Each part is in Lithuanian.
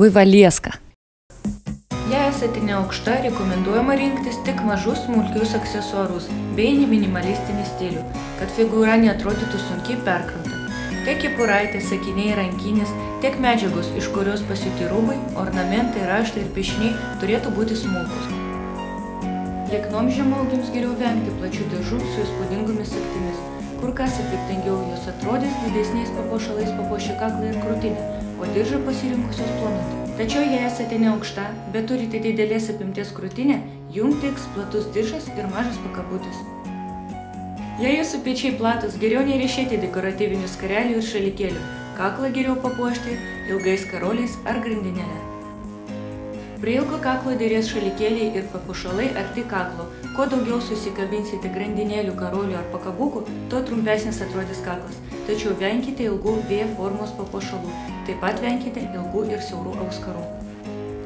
Vaivalieska. Jei esate neaukšta, rekomenduojama rinktis tik mažus smulkius aksesuarus bei minimalistinį stilių, kad figūra neatrodytų sunkiai perkrauta. Tiek kepuraitė, sakiniai, rankinės, tiek medžiagos, iš kurios pasiūti rūbai, ornamentai, raštai ir piešiniai turėtų būti smulkus. Lieknom žemaugiams geriau vengti plačių diržų su įspūdingomis saktimis. Kur kas efektingiau jos atrodys didesniais papuošalais papuošę kaklą ir krūtinę, o diržą pasirinkusios planuoti. Tačiau jei esate neaukšta, bet turite didelės apimties krūtinę, jums tiks platus diržas ir mažas pakabutis. Jei jūsų pečiai platus, geriau nerišėti dekoratyvinių skarelių ir šalikėlių, kaklą geriau papuošti ilgais karoliais ar grandinėlė. Prie ilgo kaklo dėrės šalikėliai ir papušalai arti kaklo. Kuo daugiau susikabinsite grandinėlių, karolių ar pakabukų, tuo trumpesnis atrodys kaklas. Tačiau venkite ilgų V formos papušalų. Taip pat venkite ilgų ir siaurų auskarų.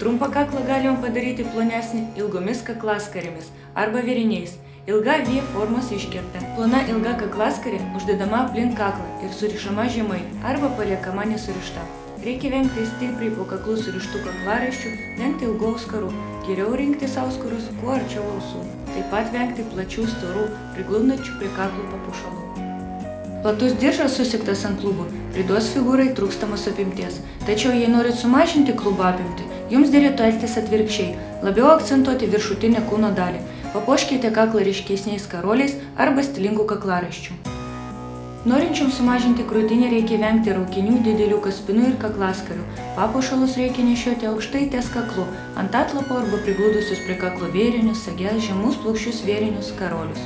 Trumpą kaklą galima padaryti plonesnį ilgomis kaklaskarėmis arba vėriniais. Ilga V formos iškirpta. Plona ilga kaklaskarė uždedama aplink kaklą ir surišama žemai arba paliekama nesurišta. Reikia vengti stipriai po kaklų surištų kaklaraiščių, vengti ilgų auskarų. Geriau rinktis auskarus kuo arčiau ausų. Taip pat vengti plačių storų, priglundančių prie kaklų papušalų. Platus diržas susiktas ant klubų priduos figūrai trūkstamos apimties. Tačiau jei norit sumažinti klubo apimtį, jums dėlėtų elgtis atvirkščiai, labiau akcentuoti viršutinę kūno dalį Papuoškite kaklą ryškesniais karoliais arba stilingų kaklaraiščių. Norinčiam sumažinti krūtinę reikia vengti raukinių, didelių kaspinų ir kaklaskarių. Papuošalus reikia nešioti aukštai ties kaklu, ant atlapo arba prigludusius prie kaklo vėrinius, sagės, žemus plokščius vėrinius, karolius.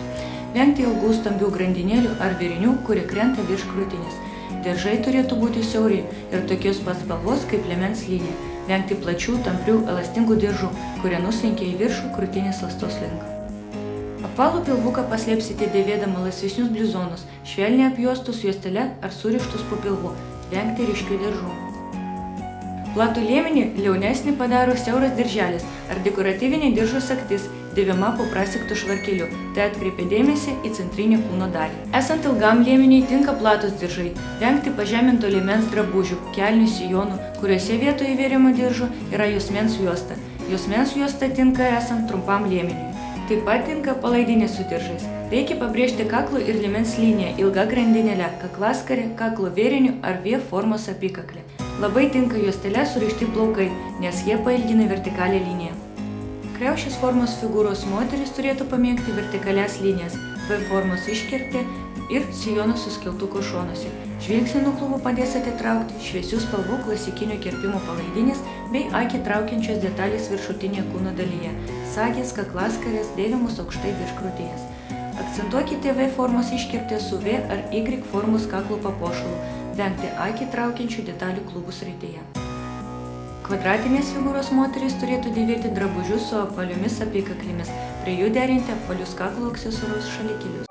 Vengti ilgų stambių grandinėlių ar vėrinių, kurie krenta virš krūtinės. Diržai turėtų būti siauri ir tokios pats spalvos kaip lemens linija. Vengti plačių, tamprių, elastingų diržų, kurie nuslinkia į viršų krūtinės lastos link. Apvalų pilvuką paslėpsite dėvėdama laisvesnius blizonus, švelniai apjuostus juostelę ar surištus po pilvu, vengti ryškių diržų. Platų liemenį liaunesnį padaro siauras dirželis ar dekoratyvinė diržo saktis, dėvima po prasiktų švarkeliu, tai atkreipia dėmesį į centrinę kūno dalį. Esant ilgam liemeniai tinka platus diržai, vengti pažeminto liemens drabužių, kelnių sijonų, kuriuose vietoje vėrimo diržo yra jusmens juosta. Jusmens juosta tinka esant trumpam liemeniui. Taip pat tinka palaidinė su diržais. Reikia pabrėžti kaklo ir limens liniją ilga grandinėlė, kaklaskarė, kaklo vėrinių ar V formos apykaklė. Labai tinka juostelė surišti plaukai, nes jie pailgina vertikalią liniją. Kreušės formos figūros moteris turėtų pamėgti vertikalias linijas, V formos iškirpti ir sijono suskeltuko šonuose. Žvilgsnį nuo klubų padės atitraukti šviesių spalvų klasikinių kirpimų palaidinės bei akį traukiančios detalės viršutinėje kūno dalyje sagės, kaklaskarės dėvimus aukštai virš krūties. Akcentuokite V formos iškirptę su V ar Y formos kaklo papuošalu, vengti akį traukiančių detalių klubų srityje. Kvadratinės figūros moteris turėtų dėvėti drabužius su apvaliomis apykaklėmis, prie jų derinti apvalius kaklo aksesuarus šalikėlius.